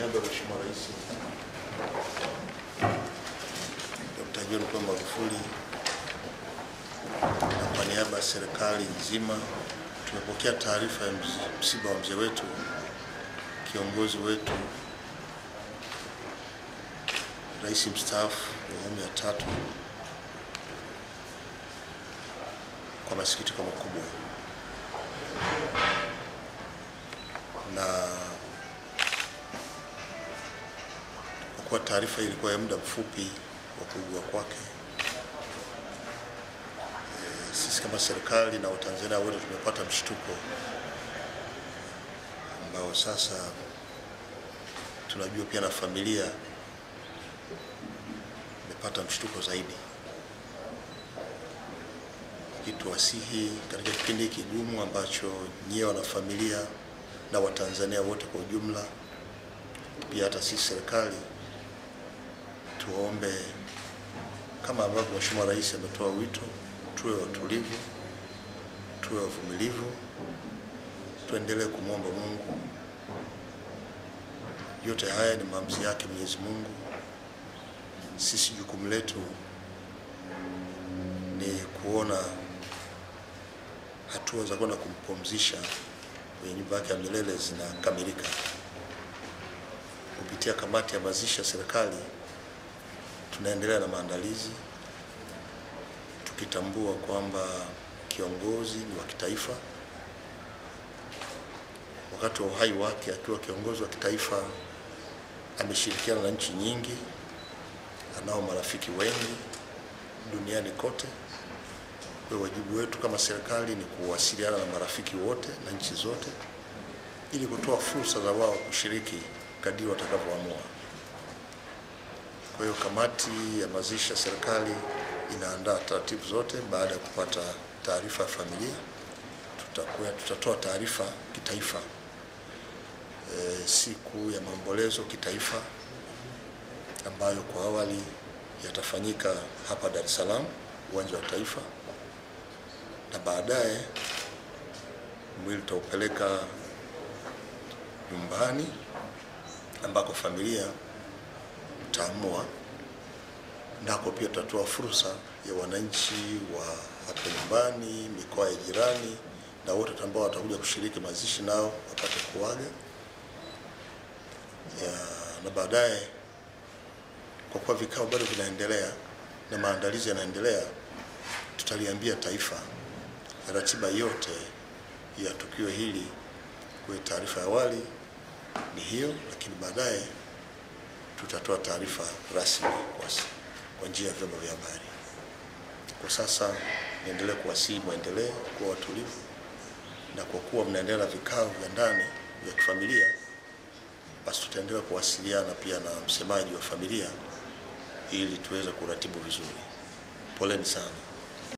ya Mheshimiwa Rais Dr. John Pombe Magufuli na kwa niaba ya serikali nzima tumepokea taarifa ya msiba wa mzee wetu, kiongozi wetu, rais mstaafu wa awamu ya tatu kwa masikitiko makubwa kuwa taarifa ilikuwa ya muda mfupi wa kuugua kwake, e, sisi kama serikali na Watanzania wote tumepata mshtuko ambao sasa tunajua pia na familia imepata mshtuko zaidi. Kitu wasihi katika kipindi kigumu ambacho nyie wanafamilia na Watanzania wote kwa ujumla, pia hata sisi serikali tuombe kama ambavyo Mheshimiwa Rais ametoa wito, tuwe watulivu, tuwe wavumilivu, tuendelee kumwomba Mungu. Yote haya ni maamuzi yake Mwenyezi Mungu. Sisi jukumu letu ni kuona hatua za kwenda kumpumzisha kwenye nyumba yake ya milele zinakamilika kupitia kamati ya mazishi ya serikali. Tunaendelea na maandalizi tukitambua kwamba kiongozi ni wa kitaifa. Wakati wa uhai wake akiwa kiongozi wa kitaifa, ameshirikiana na nchi nyingi, anao marafiki wengi duniani kote. Kwa wajibu wetu kama serikali ni kuwasiliana na marafiki wote na nchi zote ili kutoa fursa za wao kushiriki kadiri watakavyoamua. Kwa hiyo kamati ya mazishi ya serikali inaandaa taratibu zote. Baada ya kupata taarifa ya familia, tutakuwa tutatoa taarifa kitaifa e, siku ya maombolezo kitaifa ambayo kwa awali yatafanyika hapa Dar es Salaam uwanja wa Taifa, na baadaye mwili utaupeleka nyumbani ambako familia utaamua. Nako pia tutatoa fursa ya wananchi wa hapa nyumbani, mikoa ya jirani na wote ambao watakuja kushiriki mazishi nao wapate kuaga ya, na baadaye kwa kuwa vikao bado vinaendelea na maandalizi yanaendelea, tutaliambia taifa ratiba yote ya tukio hili. Kwa taarifa ya awali ni hiyo, lakini baadaye tutatoa taarifa rasmi kwa, kwa njia ya vyombo vya habari. Kwa sasa niendelee kuwasihi mwendelee kuwa watulivu, na kwa kuwa mnaendelea na vikao vya ndani vya kifamilia, basi tutaendelea kuwasiliana pia na msemaji wa familia ili tuweze kuratibu vizuri. Poleni sana.